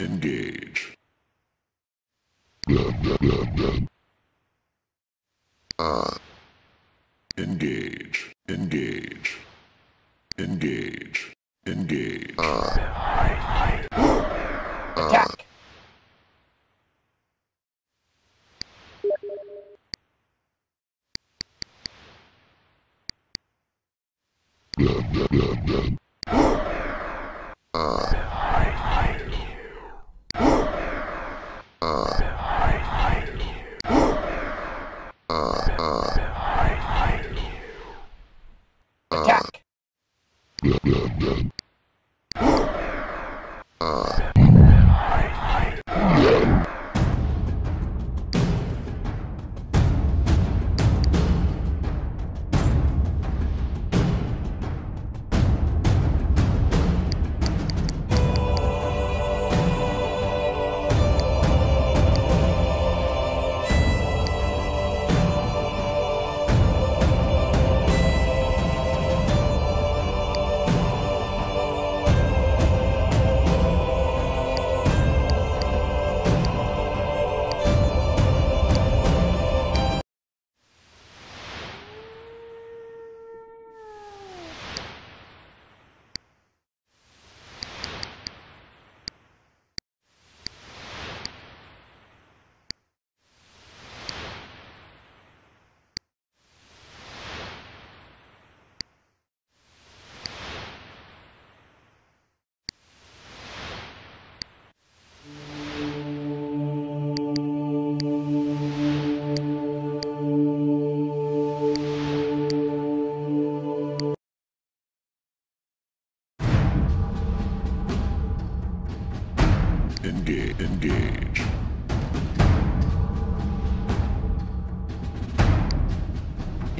Engage. Ah. Engage.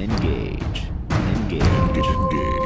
Engage. Engage. Engage.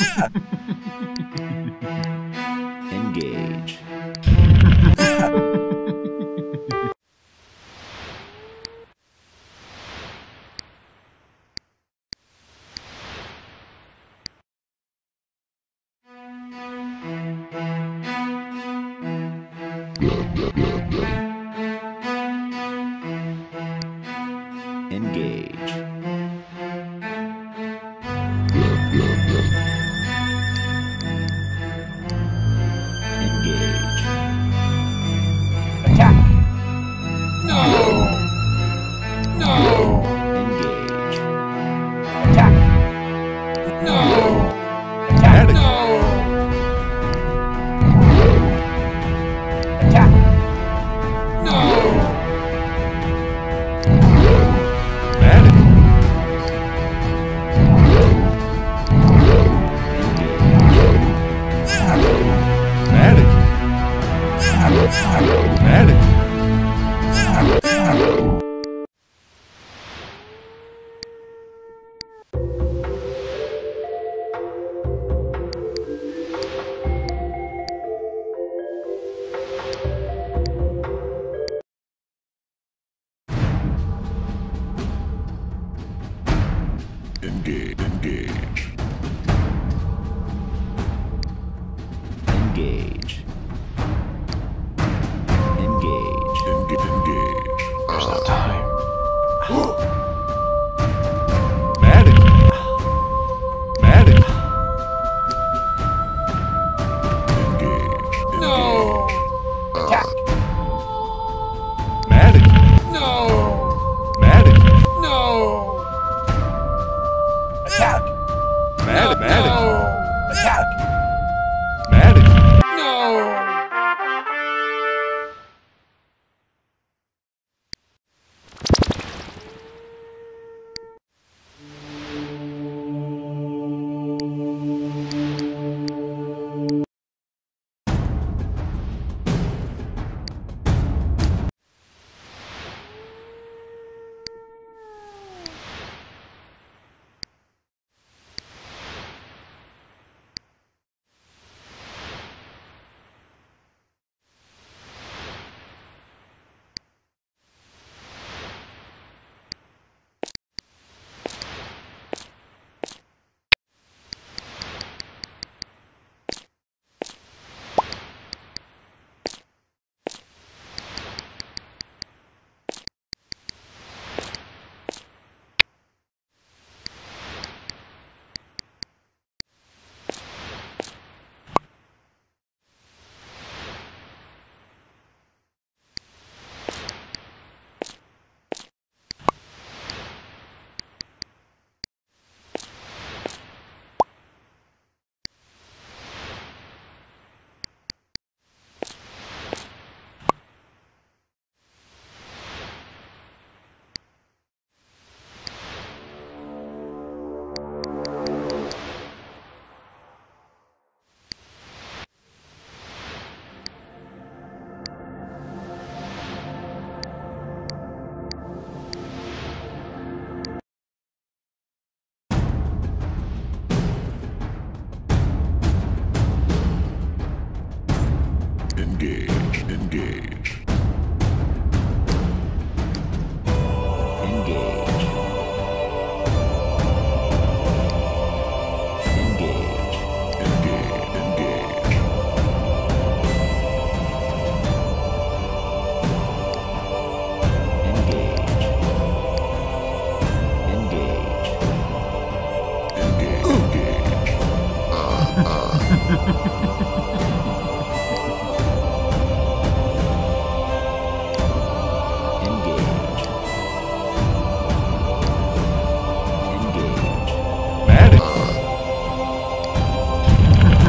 Engage.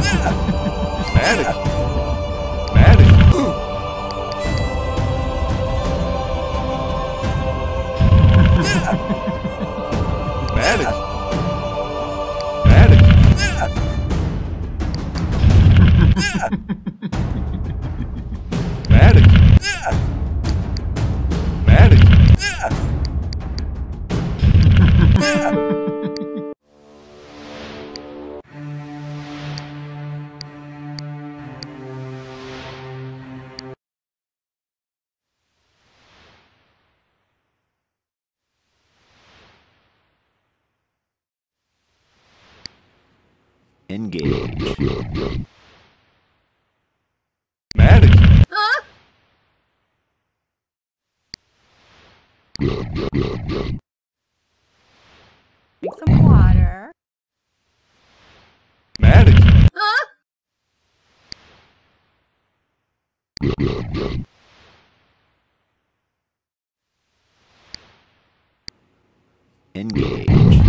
Panic! Engage. Medic. Drink some water. Medic. Engage.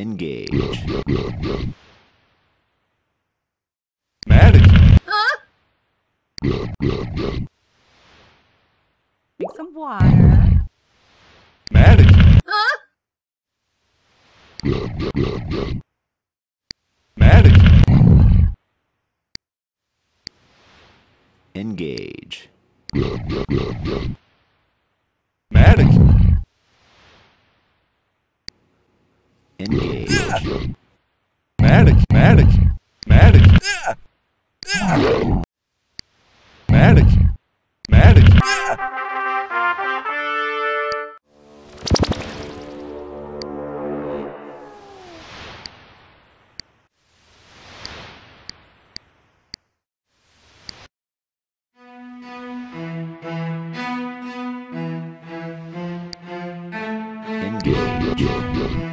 Engage. Medic. Drink some water. Medic. Medic. Engage. Medic. Engage. Engage.